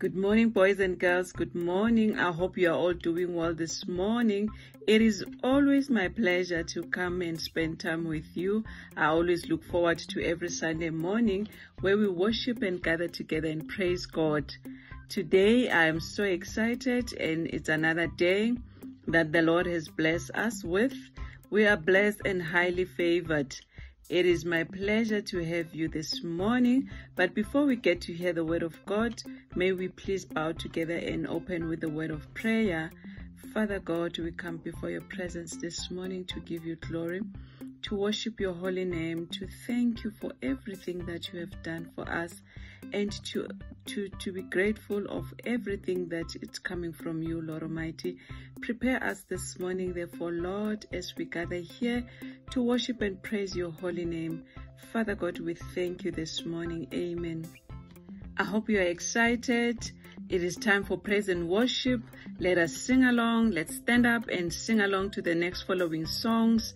Good morning, boys and girls. Good morning. I hope you are all doing well this morning. It is always my pleasure to come and spend time with you. I always look forward to every Sunday morning where we worship and gather together and praise God. Today I am so excited and it's another day that the Lord has blessed us with. We are blessed and highly favored. It is my pleasure to have you this morning. But before we get to hear the word of God, may we please bow together and open with the word of prayer. Father God, we come before your presence this morning to give you glory, to worship your holy name, to thank you for everything that you have done for us, and to to to be grateful of everything that it's coming from you, Lord Almighty. Prepare us this morning, therefore, Lord, as we gather here to worship and praise your holy name. Father God, we thank you this morning. Amen. I hope you are excited. It is time for praise and worship. Let us sing along. Let's stand up and sing along to the next following songs.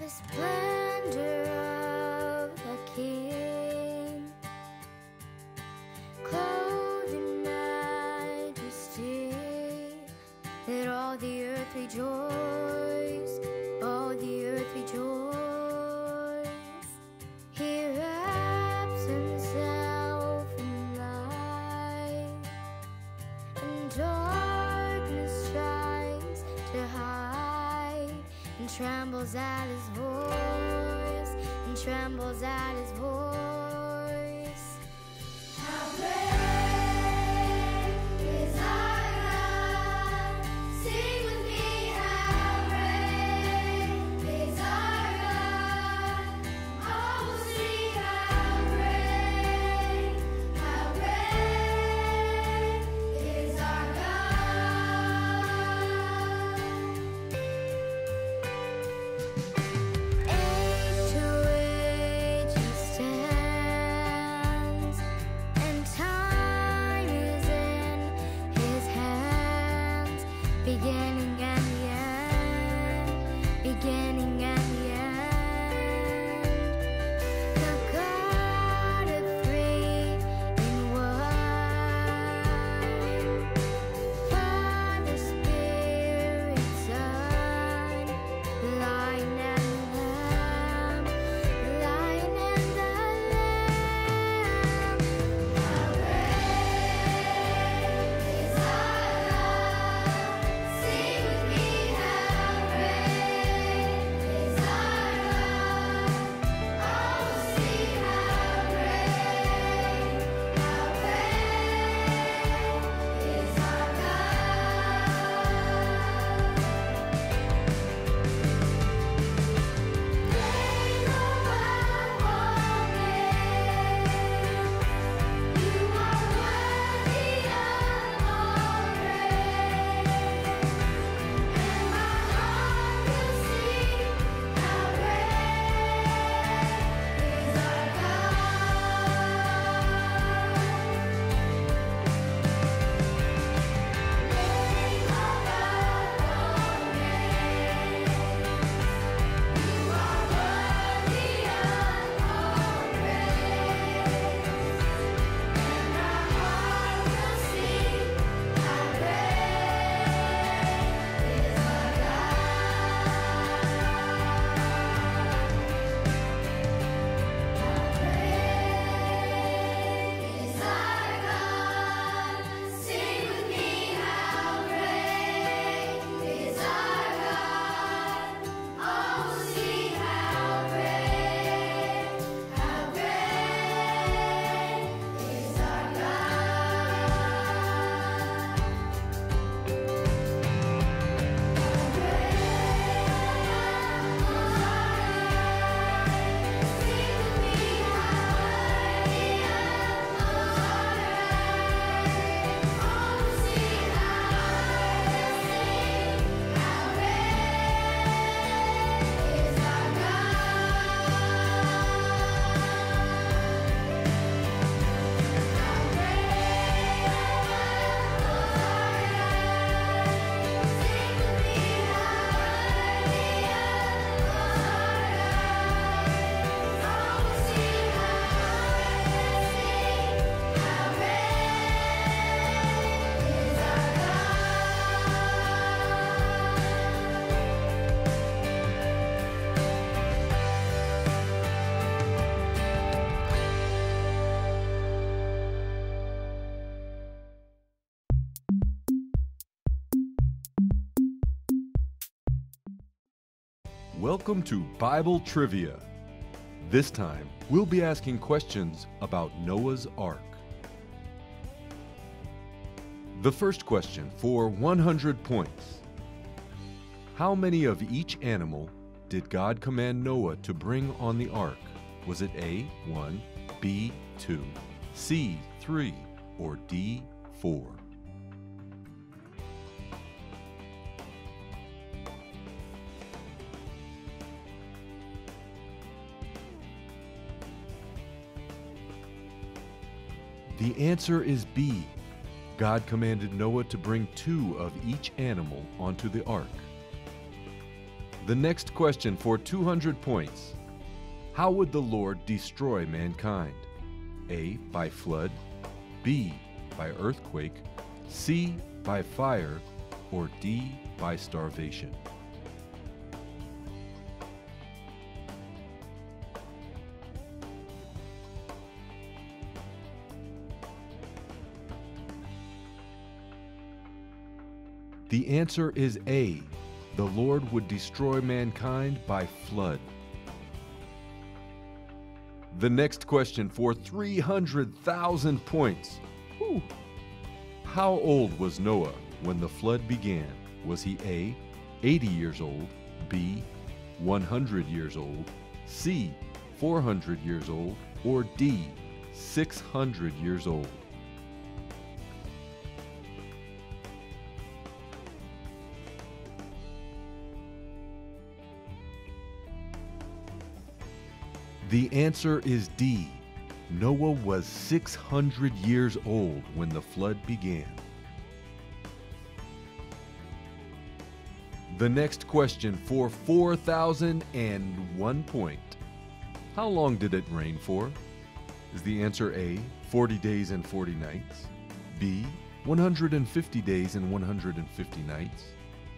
The splendor trembles at his voice, and trembles at his voice. Welcome to Bible Trivia. This time, we'll be asking questions about Noah's Ark. The first question for 100 points How many of each animal did God command Noah to bring on the ark? Was it A, 1, B, 2, C, 3, or D, 4? The answer is B. God commanded Noah to bring two of each animal onto the ark. The next question for 200 points How would the Lord destroy mankind? A. By flood, B. By earthquake, C. By fire, or D. By starvation? The answer is A. The Lord would destroy mankind by flood. The next question for 300,000 points. Whew. How old was Noah when the flood began? Was he A. 80 years old, B. 100 years old, C. 400 years old, or D. 600 years old? The answer is D. Noah was 600 years old when the flood began. The next question for 4,001 point. How long did it rain for? Is the answer A, 40 days and 40 nights? B, 150 days and 150 nights?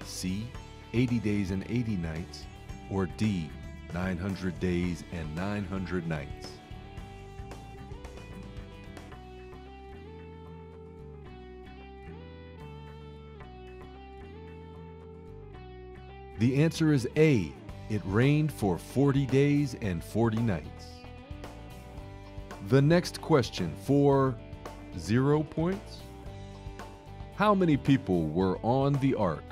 C, 80 days and 80 nights? Or D, 900 days and 900 nights? The answer is A. It rained for 40 days and 40 nights. The next question for zero points. How many people were on the ark?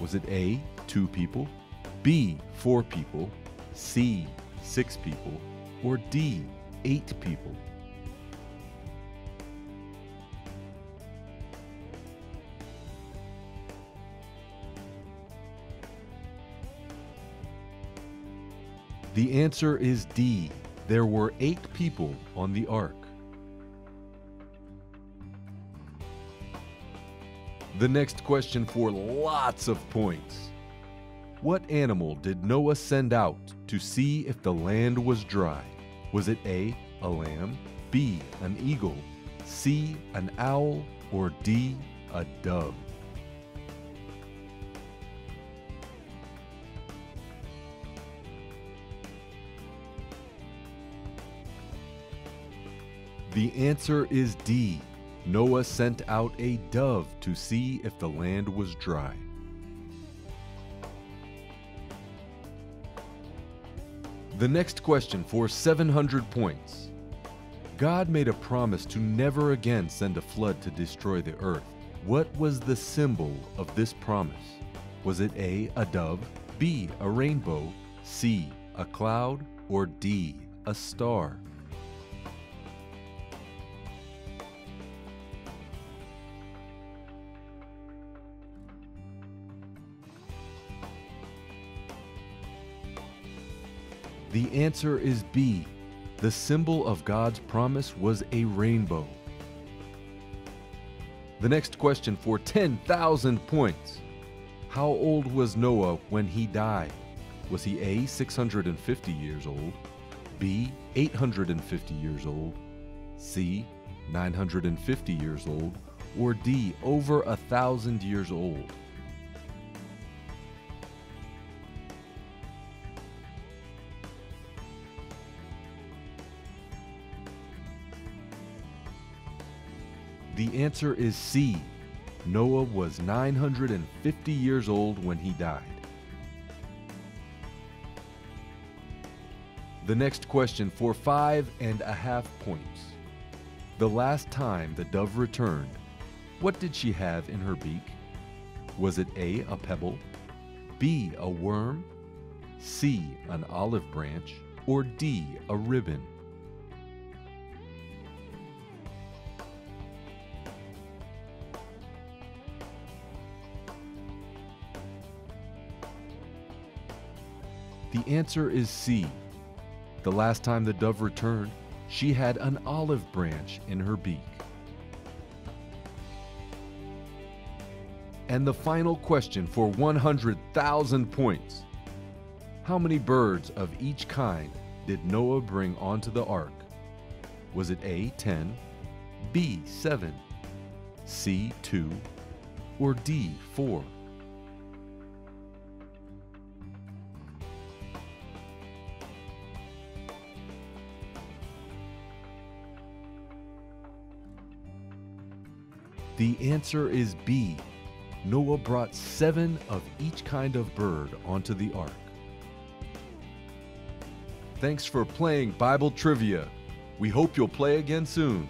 Was it A, two people, B, four people, C, six people, or D, eight people? The answer is D. There were eight people on the ark. The next question for lots of points. What animal did Noah send out to see if the land was dry? Was it A, a lamb, B, an eagle, C, an owl, or D, a dove? The answer is D. Noah sent out a dove to see if the land was dry. The next question for 700 points. God made a promise to never again send a flood to destroy the earth. What was the symbol of this promise? Was it A, a dove, B, a rainbow, C, a cloud, or D, a star? The answer is B. The symbol of God's promise was a rainbow. The next question for 10,000 points. How old was Noah when he died? Was he A, 650 years old, B, 850 years old, C, 950 years old, or D, over a thousand years old? The answer is C. Noah was 950 years old when he died. The next question for five and a half points. The last time the dove returned, what did she have in her beak? Was it A, a pebble, B, a worm, C, an olive branch, or D, a ribbon? The answer is C. The last time the dove returned, she had an olive branch in her beak. And the final question for 100,000 points. How many birds of each kind did Noah bring onto the ark? Was it A, 10, B, 7, C, 2, or D, 4? The answer is B. Noah brought seven of each kind of bird onto the ark. Thanks for playing Bible Trivia. We hope you'll play again soon.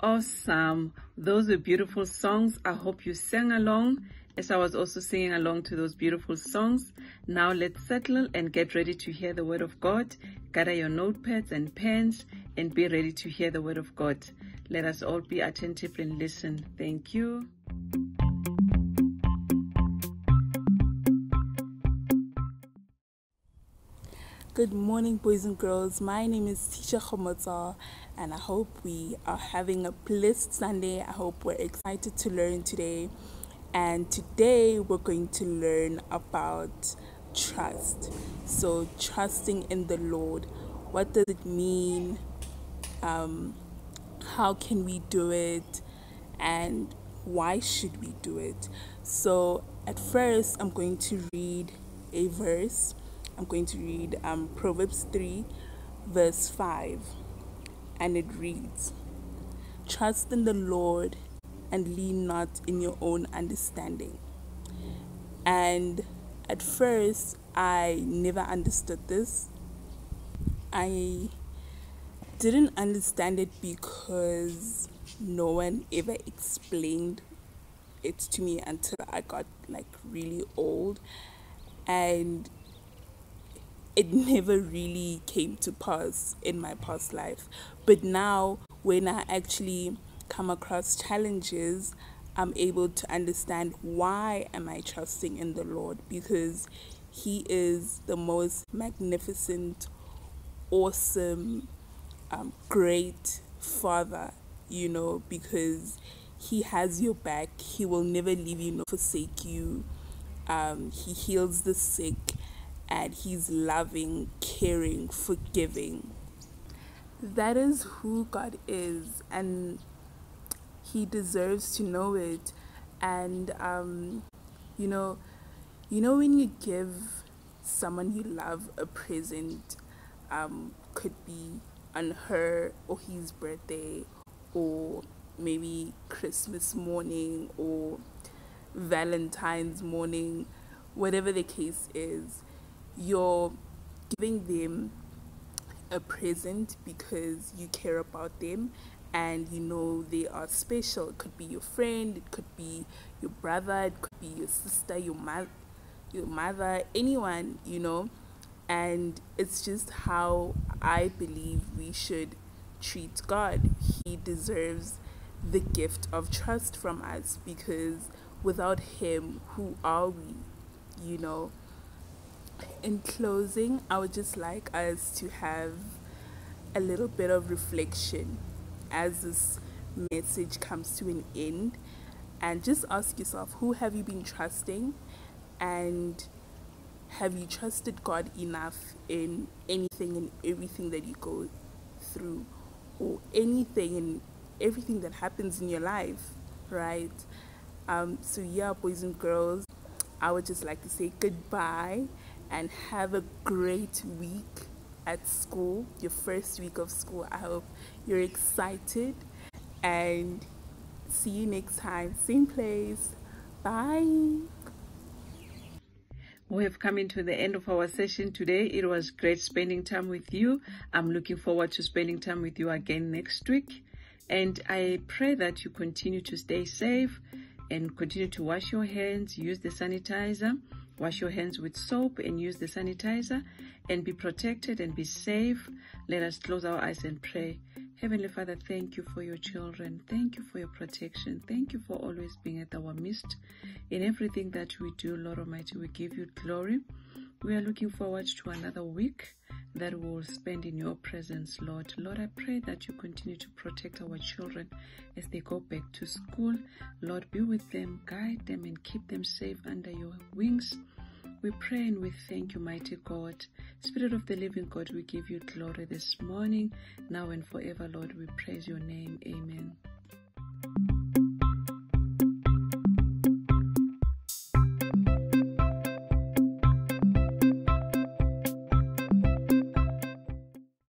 Awesome. Those were beautiful songs. I hope you sang along as I was also singing along to those beautiful songs. Now let's settle and get ready to hear the word of God. Gather your notepads and pens and be ready to hear the word of God. Let us all be attentive and listen. Thank you. Good morning, boys and girls. My name is Tisha Khomotsa, and I hope we are having a blessed Sunday. I hope we're excited to learn today. And today we're going to learn about trust. So, trusting in the Lord. What does it mean? Um, how can we do it? And why should we do it? So, at first, I'm going to read a verse I'm going to read um, Proverbs 3, verse 5, and it reads Trust in the Lord and lean not in your own understanding. And at first, I never understood this. I didn't understand it because no one ever explained it to me until I got like really old. And it never really came to pass in my past life. But now, when I actually come across challenges, I'm able to understand why am I trusting in the Lord because he is the most magnificent, awesome, um, great father, you know, because he has your back. He will never leave you nor forsake you. Um, he heals the sick and he's loving, caring, forgiving. That is who God is, and he deserves to know it. And um, you know, you know when you give someone you love a present, um, could be on her or his birthday, or maybe Christmas morning or Valentine's morning, whatever the case is you're giving them a present because you care about them and you know they are special. It could be your friend, it could be your brother, it could be your sister, your mother, your mother, anyone, you know. And it's just how I believe we should treat God. He deserves the gift of trust from us because without him, who are we? You know in closing, I would just like us to have a little bit of reflection as this message comes to an end. And just ask yourself who have you been trusting? And have you trusted God enough in anything and everything that you go through? Or anything and everything that happens in your life, right? Um, so, yeah, boys and girls, I would just like to say goodbye and have a great week at school, your first week of school. I hope you're excited and see you next time. Same place. Bye. We have come into the end of our session today. It was great spending time with you. I'm looking forward to spending time with you again next week. And I pray that you continue to stay safe and continue to wash your hands, use the sanitizer Wash your hands with soap and use the sanitizer and be protected and be safe. Let us close our eyes and pray. Heavenly Father, thank you for your children. Thank you for your protection. Thank you for always being at our midst. In everything that we do, Lord Almighty, we give you glory. We are looking forward to another week that we will spend in your presence, Lord. Lord, I pray that you continue to protect our children as they go back to school. Lord, be with them, guide them, and keep them safe under your wings. We pray and we thank you, mighty God. Spirit of the living God, we give you glory this morning, now and forever, Lord. We praise your name. Amen.